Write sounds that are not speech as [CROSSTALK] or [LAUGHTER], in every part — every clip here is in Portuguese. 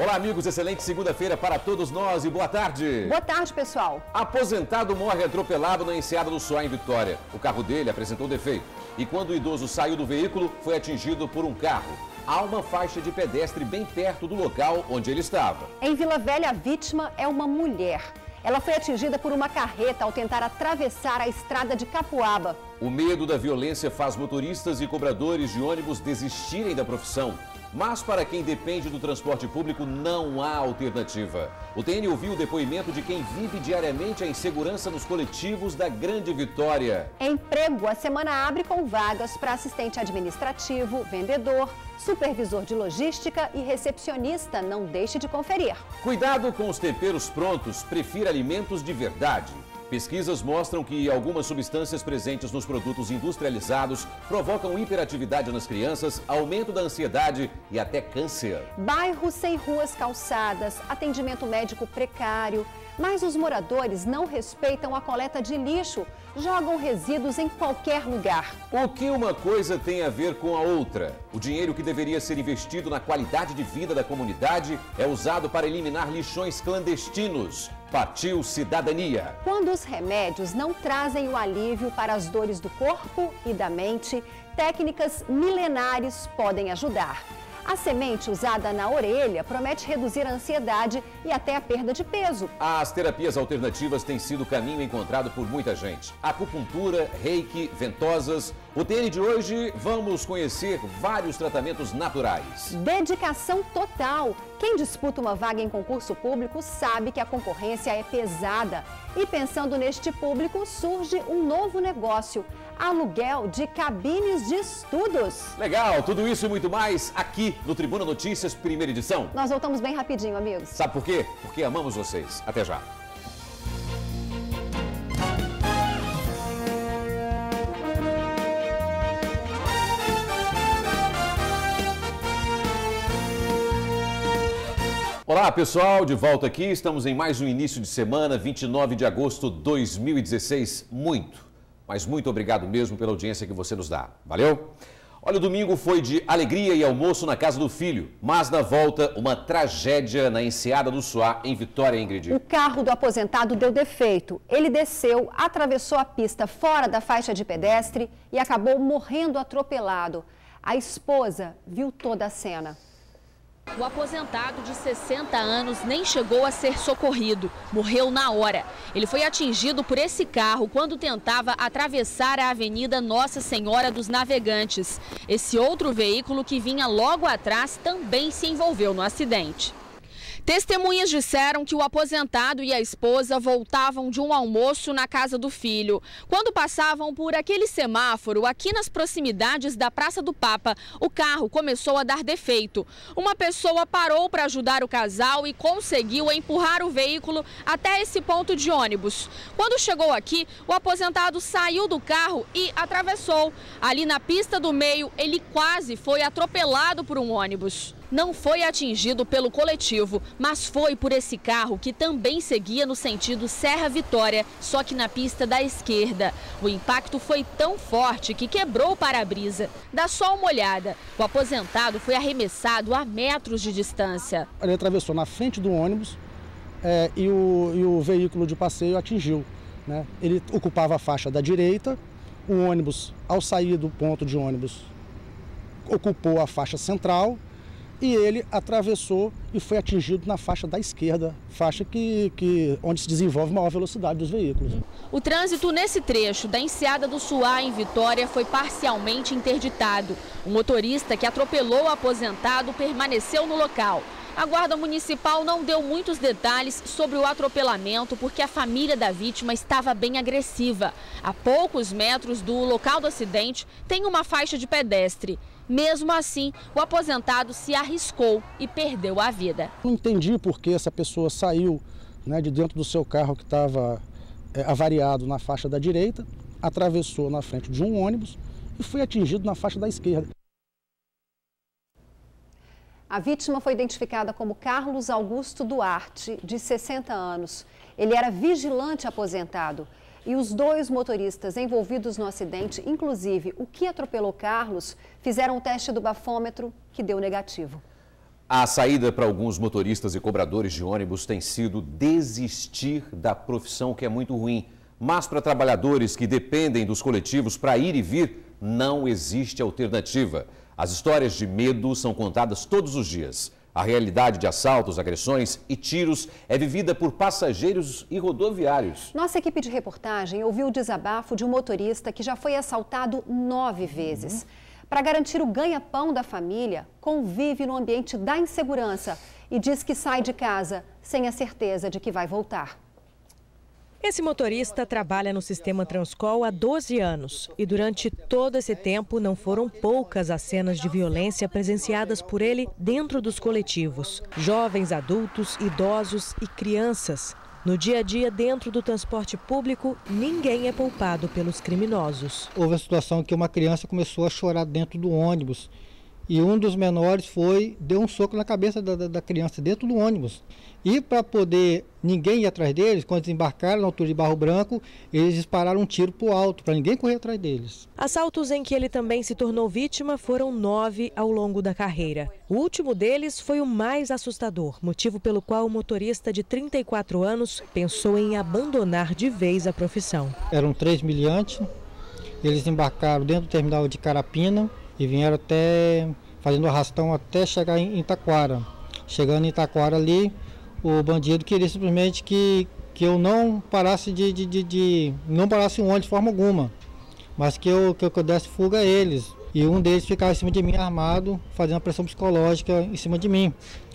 Olá, amigos. Excelente segunda-feira para todos nós e boa tarde. Boa tarde, pessoal. Aposentado morre atropelado na enseada do Suá, em Vitória. O carro dele apresentou defeito. E quando o idoso saiu do veículo, foi atingido por um carro. Há uma faixa de pedestre bem perto do local onde ele estava. Em Vila Velha, a vítima é uma mulher. Ela foi atingida por uma carreta ao tentar atravessar a estrada de Capuaba. O medo da violência faz motoristas e cobradores de ônibus desistirem da profissão. Mas para quem depende do transporte público, não há alternativa. O TN ouviu o depoimento de quem vive diariamente a insegurança nos coletivos da Grande Vitória. Emprego, a semana abre com vagas para assistente administrativo, vendedor, supervisor de logística e recepcionista. Não deixe de conferir. Cuidado com os temperos prontos, prefira alimentos de verdade. Pesquisas mostram que algumas substâncias presentes nos produtos industrializados provocam hiperatividade nas crianças, aumento da ansiedade e até câncer. Bairros sem ruas calçadas, atendimento médico precário. Mas os moradores não respeitam a coleta de lixo, jogam resíduos em qualquer lugar. O que uma coisa tem a ver com a outra? O dinheiro que deveria ser investido na qualidade de vida da comunidade é usado para eliminar lixões clandestinos. Partiu Cidadania. Quando os remédios não trazem o alívio para as dores do corpo e da mente, técnicas milenares podem ajudar. A semente usada na orelha promete reduzir a ansiedade e até a perda de peso. As terapias alternativas têm sido o caminho encontrado por muita gente. Acupuntura, reiki, ventosas. O TN de hoje vamos conhecer vários tratamentos naturais. Dedicação total. Quem disputa uma vaga em concurso público sabe que a concorrência é pesada. E pensando neste público, surge um novo negócio: aluguel de cabines de estudos. Legal, tudo isso e muito mais aqui no Tribuna Notícias, primeira edição. Nós voltamos bem rapidinho, amigos. Sabe por quê? Porque amamos vocês. Até já. Olá pessoal, de volta aqui. Estamos em mais um início de semana, 29 de agosto de 2016. Muito, mas muito obrigado mesmo pela audiência que você nos dá. Valeu? Olha, o domingo foi de alegria e almoço na casa do filho, mas na volta, uma tragédia na enseada do Suá, em Vitória, Ingrid. O carro do aposentado deu defeito. Ele desceu, atravessou a pista fora da faixa de pedestre e acabou morrendo atropelado. A esposa viu toda a cena. O aposentado de 60 anos nem chegou a ser socorrido, morreu na hora. Ele foi atingido por esse carro quando tentava atravessar a Avenida Nossa Senhora dos Navegantes. Esse outro veículo que vinha logo atrás também se envolveu no acidente. Testemunhas disseram que o aposentado e a esposa voltavam de um almoço na casa do filho. Quando passavam por aquele semáforo aqui nas proximidades da Praça do Papa, o carro começou a dar defeito. Uma pessoa parou para ajudar o casal e conseguiu empurrar o veículo até esse ponto de ônibus. Quando chegou aqui, o aposentado saiu do carro e atravessou. Ali na pista do meio, ele quase foi atropelado por um ônibus não foi atingido pelo coletivo, mas foi por esse carro que também seguia no sentido Serra Vitória, só que na pista da esquerda. O impacto foi tão forte que quebrou o para-brisa. Dá só uma olhada. O aposentado foi arremessado a metros de distância. Ele atravessou na frente do ônibus é, e, o, e, o, veículo de passeio atingiu. Né? Ele ocupava a faixa da direita, o ônibus, ao sair do ponto de ônibus, ocupou a faixa central e ele atravessou e foi atingido na faixa da esquerda, faixa que, que, onde se desenvolve maior velocidade dos veículos. O trânsito nesse trecho da Enseada do Suá em Vitória foi parcialmente interditado. O motorista que atropelou o aposentado permaneceu no local. A Guarda Municipal não deu muitos detalhes sobre o atropelamento porque a família da vítima estava bem agressiva. A poucos metros do local do acidente tem uma faixa de pedestre. Mesmo assim, o aposentado se arriscou e perdeu a vida. Não entendi por que essa pessoa saiu né, de dentro do seu carro que estava é, avariado na faixa da direita, atravessou na frente de um ônibus e foi atingido na faixa da esquerda. A vítima foi identificada como Carlos Augusto Duarte, de 60 anos. Ele era vigilante aposentado. E os dois motoristas envolvidos no acidente, inclusive o que atropelou Carlos, fizeram o teste do bafômetro que deu negativo. A saída para alguns motoristas e cobradores de ônibus tem sido desistir da profissão, que é muito ruim. Mas para trabalhadores que dependem dos coletivos para ir e vir, não existe alternativa. As histórias de medo são contadas todos os dias. A realidade de assaltos, agressões e tiros é vivida por passageiros e rodoviários. Nossa equipe de reportagem ouviu o desabafo de um motorista que já foi assaltado nove vezes. Uhum. Para garantir o ganha-pão da família, convive no ambiente da insegurança e diz que sai de casa sem a certeza de que vai voltar. Esse motorista trabalha no sistema Transcol há 12 anos e durante todo esse tempo não foram poucas as cenas de violência presenciadas por ele dentro dos coletivos. Jovens, adultos, idosos e crianças no dia a dia, dentro do transporte público, ninguém é poupado pelos criminosos. Houve a situação que uma criança começou a chorar dentro do ônibus e um dos menores foi deu um soco na cabeça da, da, da criança dentro do ônibus. E para poder ninguém ir atrás deles, quando desembarcaram na altura de Barro Branco, eles dispararam um tiro para o alto, para ninguém correr atrás deles. Assaltos em que ele também se tornou vítima foram nove ao longo da carreira. O último deles foi o mais assustador, motivo pelo qual o motorista de 34 anos pensou em abandonar de vez a profissão. Eram três miliantes, eles embarcaram dentro do terminal de Carapina e vieram até, fazendo arrastão até chegar em Itaquara. Chegando em Itaquara ali, o bandido queria simplesmente que, que eu não parasse de, de, de, de não parasse um ônibus de forma alguma, mas que eu, que eu, que eu desse fuga a eles. E um deles ficava em cima de mim armado, fazendo pressão psicológica em cima de mim,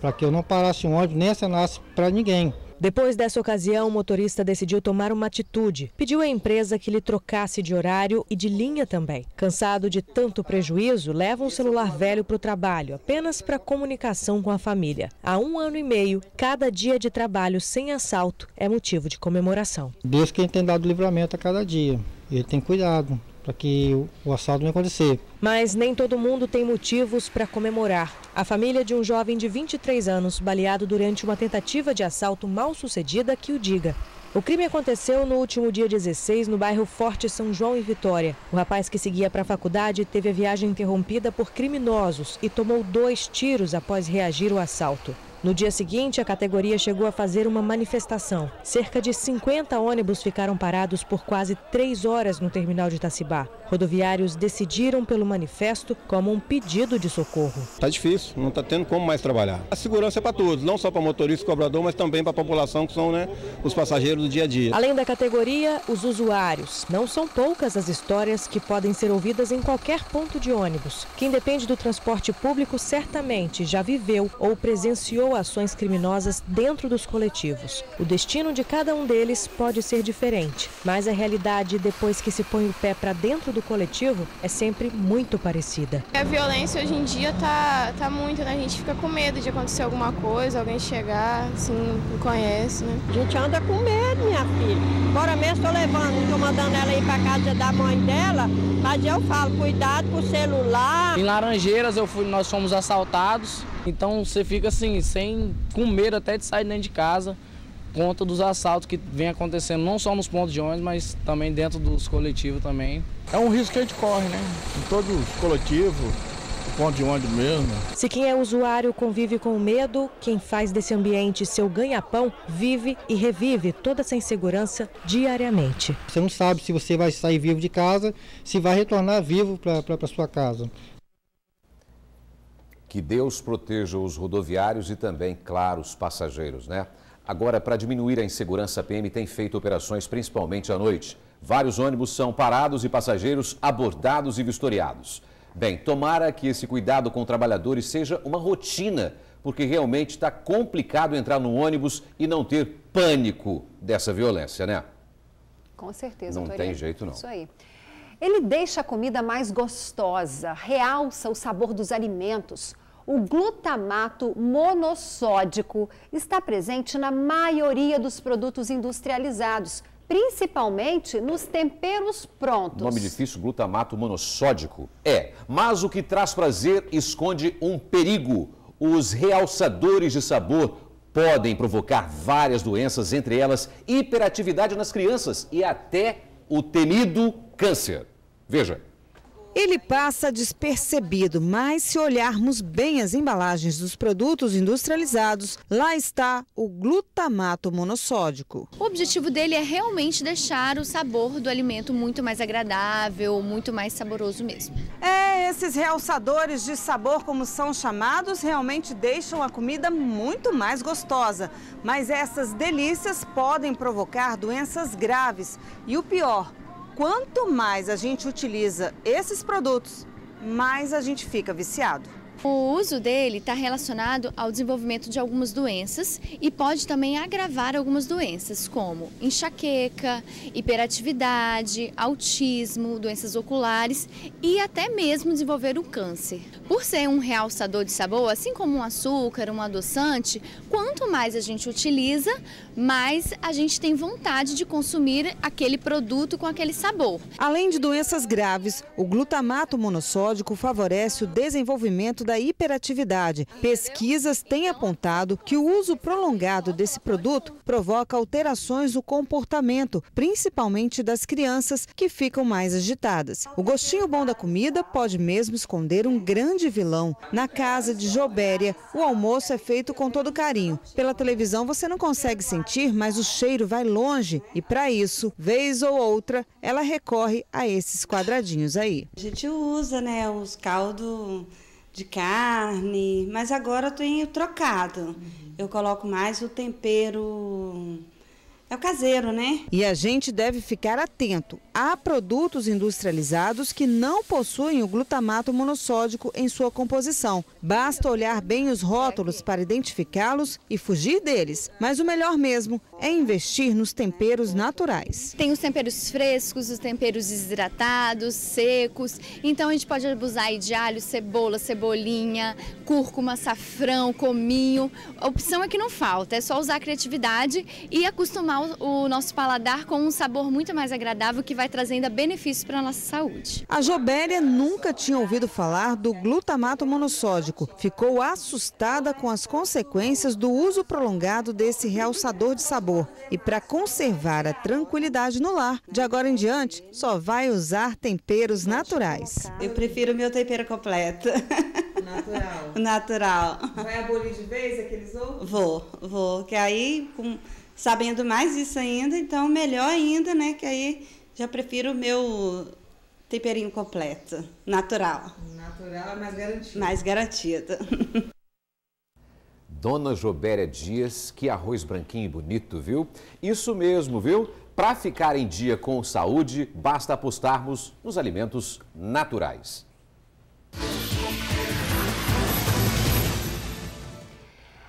para que eu não parasse um ônibus nem acenasse para ninguém. Depois dessa ocasião, o motorista decidiu tomar uma atitude. Pediu à empresa que lhe trocasse de horário e de linha também. Cansado de tanto prejuízo, leva um celular velho para o trabalho, apenas para comunicação com a família. Há um ano e meio, cada dia de trabalho sem assalto é motivo de comemoração. Deus quem tem dado livramento a cada dia. Ele tem cuidado para que o assalto não acontecer. Mas nem todo mundo tem motivos para comemorar. A família de um jovem de 23 anos, baleado durante uma tentativa de assalto mal sucedida, que o diga. O crime aconteceu no último dia 16 no bairro Forte São João e Vitória. O rapaz que seguia para a faculdade teve a viagem interrompida por criminosos e tomou dois tiros após reagir ao assalto. No dia seguinte, a categoria chegou a fazer uma manifestação. Cerca de 50 ônibus ficaram parados por quase três horas no terminal de Itacibá. Rodoviários decidiram pelo manifesto como um pedido de socorro. Está difícil, não está tendo como mais trabalhar. A segurança é para todos, não só para motorista e cobrador, mas também para a população, que são né, os passageiros do dia a dia. Além da categoria, os usuários. Não são poucas as histórias que podem ser ouvidas em qualquer ponto de ônibus. Quem depende do transporte público certamente já viveu ou presenciou ações criminosas dentro dos coletivos. O destino de cada um deles pode ser diferente, mas a realidade depois que se põe o pé para dentro do coletivo é sempre muito parecida. A violência hoje em dia tá, tá muito, né? A gente fica com medo de acontecer alguma coisa, alguém chegar, assim, não conhece, né? A gente anda com medo, minha filha. Agora mesmo estou levando, estou mandando ela ir para casa da mãe dela, mas eu falo, cuidado com o celular. Em Laranjeiras eu fui, nós fomos assaltados. Então você fica assim, sem, com medo até de sair dentro de casa, conta dos assaltos que vem acontecendo não só nos pontos de ônibus, mas também dentro dos coletivos também. É um risco que a gente corre, né? Em todo coletivo, ponto de ônibus mesmo. Se quem é usuário convive com medo, quem faz desse ambiente seu ganha-pão vive e revive toda essa insegurança diariamente. Você não sabe se você vai sair vivo de casa, se vai retornar vivo para sua casa. Que Deus proteja os rodoviários e também, claro, os passageiros, né? Agora, para diminuir a insegurança, a PM tem feito operações principalmente à noite. Vários ônibus são parados e passageiros abordados e vistoriados. Bem, tomara que esse cuidado com trabalhadores seja uma rotina, porque realmente está complicado entrar no ônibus e não ter pânico dessa violência, né? Com certeza, Não tem jeito, não. Isso aí. Ele deixa a comida mais gostosa, realça o sabor dos alimentos. O glutamato monossódico está presente na maioria dos produtos industrializados, principalmente nos temperos prontos. Nome difícil, glutamato monossódico? É, mas o que traz prazer esconde um perigo. Os realçadores de sabor podem provocar várias doenças, entre elas hiperatividade nas crianças e até o temido câncer. Veja. Ele passa despercebido, mas se olharmos bem as embalagens dos produtos industrializados, lá está o glutamato monossódico. O objetivo dele é realmente deixar o sabor do alimento muito mais agradável, muito mais saboroso mesmo. É, esses realçadores de sabor, como são chamados, realmente deixam a comida muito mais gostosa. Mas essas delícias podem provocar doenças graves. E o pior, quanto mais a gente utiliza esses produtos, mais a gente fica viciado. O uso dele está relacionado ao desenvolvimento de algumas doenças e pode também agravar algumas doenças, como enxaqueca, hiperatividade, autismo, doenças oculares e até mesmo desenvolver o câncer. Por ser um realçador de sabor, assim como um açúcar, um adoçante, quanto mais a gente utiliza, mais a gente tem vontade de consumir aquele produto com aquele sabor. Além de doenças graves, o glutamato monossódico favorece o desenvolvimento da hiperatividade. Pesquisas têm apontado que o uso prolongado desse produto provoca alterações no comportamento, principalmente das crianças que ficam mais agitadas. O gostinho bom da comida pode mesmo esconder um grande vilão. Na casa de Jobéria, o almoço é feito com todo carinho. Pela televisão você não consegue sentir, mas o cheiro vai longe e para isso, vez ou outra, ela recorre a esses quadradinhos aí. A gente usa, né, os caldos de carne, mas agora eu tenho trocado. Eu coloco mais o tempero é o caseiro, né? E a gente deve ficar atento. Há produtos industrializados que não possuem o glutamato monossódico em sua composição. Basta olhar bem os rótulos para identificá-los e fugir deles. Mas o melhor mesmo é investir nos temperos naturais. Tem os temperos frescos, os temperos desidratados, secos. Então a gente pode abusar aí de alho, cebola, cebolinha, cúrcuma, açafrão, cominho. A opção é que não falta, é só usar a criatividade e acostumar o nosso paladar com um sabor muito mais agradável que vai trazendo benefícios para a nossa saúde. A Jobélia nunca tinha ouvido falar do glutamato monossódico. Ficou assustada com as consequências do uso prolongado desse realçador de sabor. E para conservar a tranquilidade no lar, de agora em diante, só vai usar temperos naturais. Eu prefiro o meu tempero completo. Natural. Natural. Vai abolir de vez aqueles outros? Vou, vou. Que aí, com sabendo mais isso ainda, então melhor ainda, né? Que aí já prefiro o meu temperinho completo, natural. Natural é mais garantido. Mais garantido. [LAUGHS] Dona Jobéria Dias, que arroz branquinho e bonito, viu? Isso mesmo, viu? Para ficar em dia com saúde, basta apostarmos nos alimentos naturais.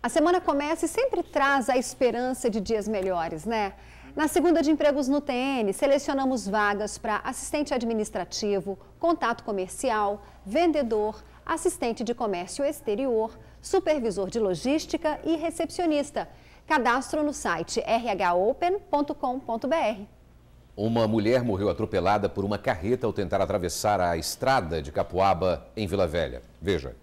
A semana começa e sempre traz a esperança de dias melhores, né? Na segunda de empregos no TN, selecionamos vagas para assistente administrativo, contato comercial, vendedor, assistente de comércio exterior, supervisor de logística e recepcionista. Cadastro no site rhopen.com.br. Uma mulher morreu atropelada por uma carreta ao tentar atravessar a estrada de Capuaba, em Vila Velha. Veja.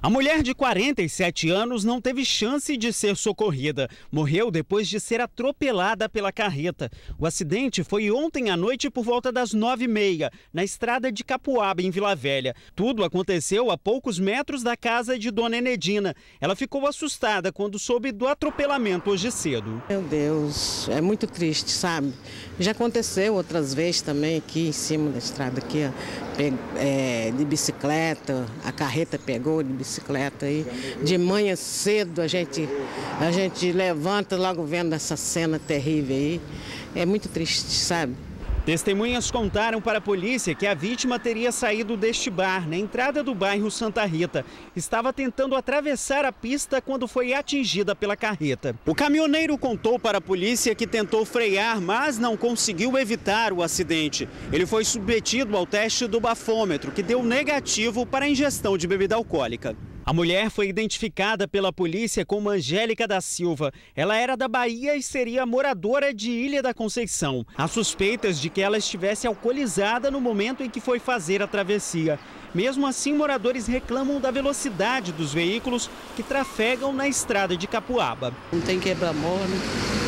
A mulher de 47 anos não teve chance de ser socorrida. Morreu depois de ser atropelada pela carreta. O acidente foi ontem à noite por volta das nove e meia, na estrada de Capuaba, em Vila Velha. Tudo aconteceu a poucos metros da casa de Dona Enedina. Ela ficou assustada quando soube do atropelamento hoje cedo. Meu Deus, é muito triste, sabe? Já aconteceu outras vezes também aqui em cima da estrada, aqui, ó, é, de bicicleta, a carreta pegou de bicicleta bicicleta aí. De manhã cedo a gente, a gente levanta logo vendo essa cena terrível aí. É muito triste, sabe? Testemunhas contaram para a polícia que a vítima teria saído deste bar na entrada do bairro Santa Rita. Estava tentando atravessar a pista quando foi atingida pela carreta. O caminhoneiro contou para a polícia que tentou frear, mas não conseguiu evitar o acidente. Ele foi submetido ao teste do bafômetro, que deu negativo para a ingestão de bebida alcoólica. A mulher foi identificada pela polícia como Angélica da Silva. Ela era da Bahia e seria moradora de Ilha da Conceição. Há suspeitas de que ela estivesse alcoolizada no momento em que foi fazer a travessia. Mesmo assim, moradores reclamam da velocidade dos veículos que trafegam na estrada de Capuaba. Não tem quebra-mola, né?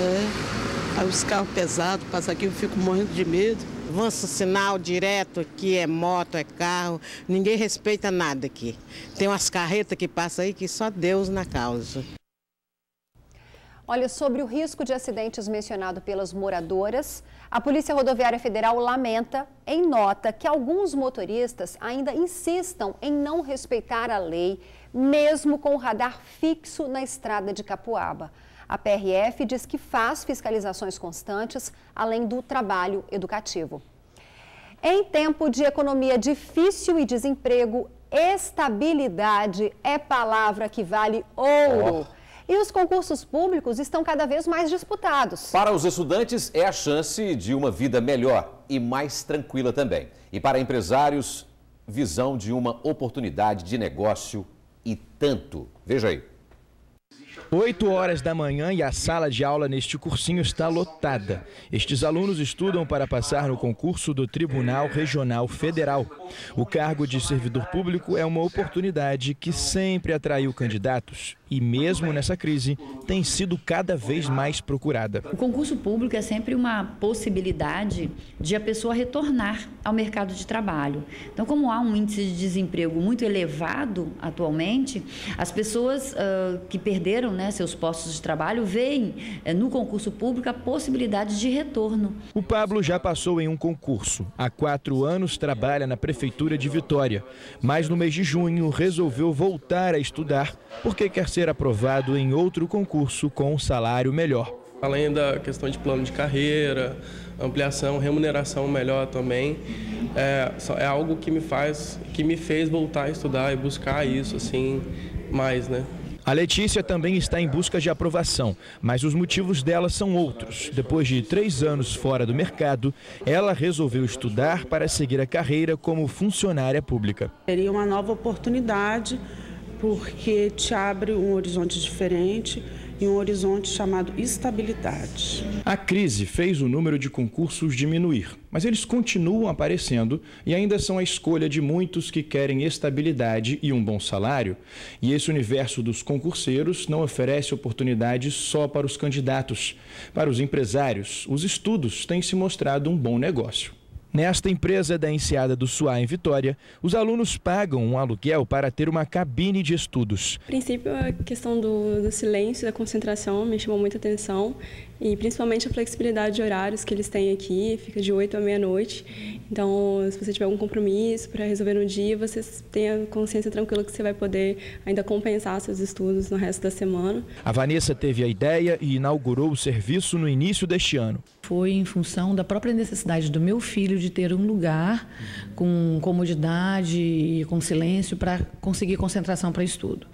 É. Aí os carros pesados passam aqui, eu fico morrendo de medo. Avança sinal direto aqui, é moto, é carro, ninguém respeita nada aqui. Tem umas carretas que passam aí que só Deus na causa. Olha, sobre o risco de acidentes mencionado pelas moradoras, a Polícia Rodoviária Federal lamenta, em nota, que alguns motoristas ainda insistam em não respeitar a lei, mesmo com o radar fixo na estrada de Capuaba. A PRF diz que faz fiscalizações constantes, além do trabalho educativo. Em tempo de economia difícil e desemprego, estabilidade é palavra que vale ouro. Oh. E os concursos públicos estão cada vez mais disputados. Para os estudantes, é a chance de uma vida melhor e mais tranquila também. E para empresários, visão de uma oportunidade de negócio e tanto. Veja aí. 8 horas da manhã e a sala de aula neste cursinho está lotada. Estes alunos estudam para passar no concurso do Tribunal Regional Federal. O cargo de servidor público é uma oportunidade que sempre atraiu candidatos e, mesmo nessa crise, tem sido cada vez mais procurada. O concurso público é sempre uma possibilidade de a pessoa retornar ao mercado de trabalho. Então, como há um índice de desemprego muito elevado atualmente, as pessoas uh, que perderam né, seus postos de trabalho veem uh, no concurso público a possibilidade de retorno. O Pablo já passou em um concurso. Há quatro anos trabalha na Prefeitura de Vitória, mas no mês de junho resolveu voltar a estudar porque quer ser aprovado em outro concurso com um salário melhor. Além da questão de plano de carreira, ampliação, remuneração melhor também, é, é algo que me faz, que me fez voltar a estudar e buscar isso assim mais, né? A Letícia também está em busca de aprovação, mas os motivos dela são outros. Depois de três anos fora do mercado, ela resolveu estudar para seguir a carreira como funcionária pública. Seria uma nova oportunidade porque te abre um horizonte diferente e um horizonte chamado estabilidade. A crise fez o número de concursos diminuir, mas eles continuam aparecendo e ainda são a escolha de muitos que querem estabilidade e um bom salário. E esse universo dos concurseiros não oferece oportunidades só para os candidatos. Para os empresários, os estudos têm se mostrado um bom negócio. Nesta empresa da Enseada do Suá, em Vitória, os alunos pagam um aluguel para ter uma cabine de estudos. A princípio, a questão do, do silêncio, da concentração me chamou muita atenção e principalmente a flexibilidade de horários que eles têm aqui, fica de 8 à meia-noite. Então, se você tiver algum compromisso para resolver no dia, você tenha consciência tranquila que você vai poder ainda compensar seus estudos no resto da semana. A Vanessa teve a ideia e inaugurou o serviço no início deste ano. Foi em função da própria necessidade do meu filho de ter um lugar com comodidade e com silêncio para conseguir concentração para estudo.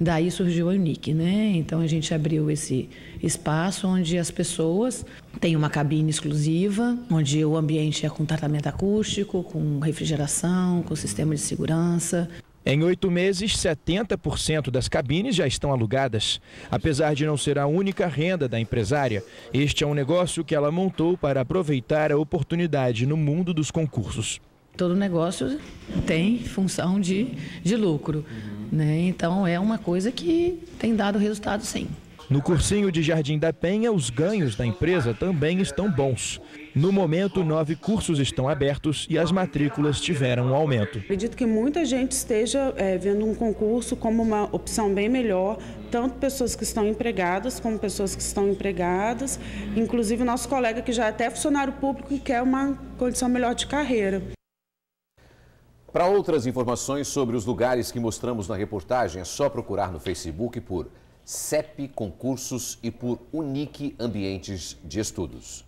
Daí surgiu a Unique, né? Então a gente abriu esse espaço onde as pessoas têm uma cabine exclusiva, onde o ambiente é com tratamento acústico, com refrigeração, com sistema de segurança. Em oito meses, 70% das cabines já estão alugadas. Apesar de não ser a única renda da empresária, este é um negócio que ela montou para aproveitar a oportunidade no mundo dos concursos. Todo negócio tem função de, de lucro. Né? Então, é uma coisa que tem dado resultado, sim. No cursinho de Jardim da Penha, os ganhos da empresa também estão bons. No momento, nove cursos estão abertos e as matrículas tiveram um aumento. Acredito que muita gente esteja é, vendo um concurso como uma opção bem melhor, tanto pessoas que estão empregadas como pessoas que estão empregadas, inclusive nosso colega que já é até funcionário público e quer uma condição melhor de carreira. Para outras informações sobre os lugares que mostramos na reportagem, é só procurar no Facebook por CEP Concursos e por Unique Ambientes de Estudos.